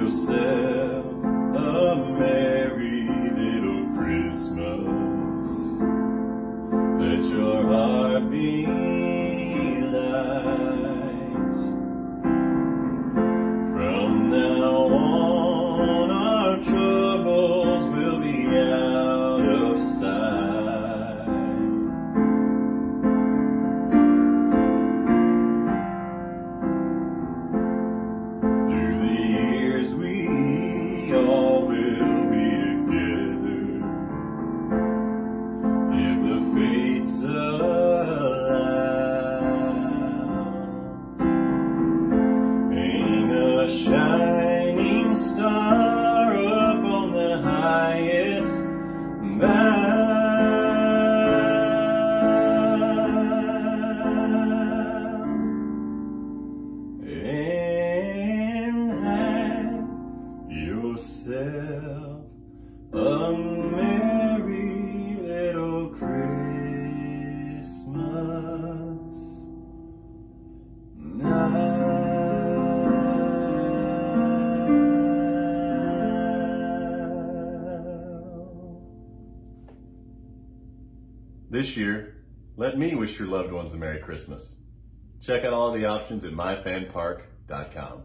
yourself a merry little Christmas. Let your heart be light. From now on, our troubles star up on the highest bough and have yourself a merry little Christmas This year, let me wish your loved ones a Merry Christmas. Check out all the options at myfanpark.com.